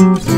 Oops.